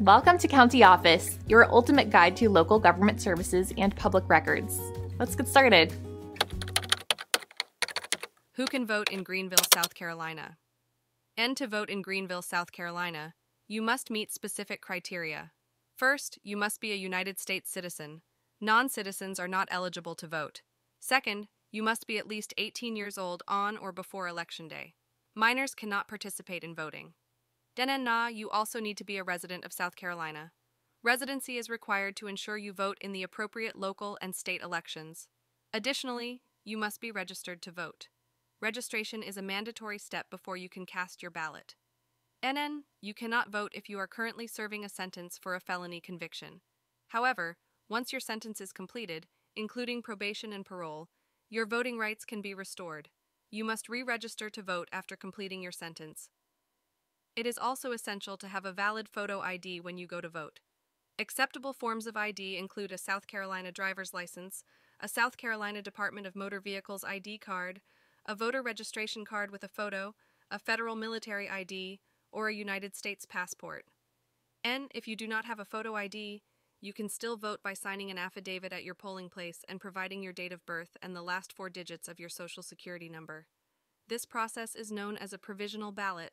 Welcome to County Office, your ultimate guide to local government services and public records. Let's get started. Who can vote in Greenville, South Carolina? And to vote in Greenville, South Carolina, you must meet specific criteria. First, you must be a United States citizen. Non citizens are not eligible to vote. Second, you must be at least 18 years old on or before Election Day. Minors cannot participate in voting. Denen Na, you also need to be a resident of South Carolina. Residency is required to ensure you vote in the appropriate local and state elections. Additionally, you must be registered to vote. Registration is a mandatory step before you can cast your ballot. NN, you cannot vote if you are currently serving a sentence for a felony conviction. However, once your sentence is completed, including probation and parole, your voting rights can be restored. You must re register to vote after completing your sentence. It is also essential to have a valid photo ID when you go to vote. Acceptable forms of ID include a South Carolina driver's license, a South Carolina Department of Motor Vehicles ID card, a voter registration card with a photo, a federal military ID, or a United States passport. And if you do not have a photo ID, you can still vote by signing an affidavit at your polling place and providing your date of birth and the last four digits of your Social Security number. This process is known as a provisional ballot.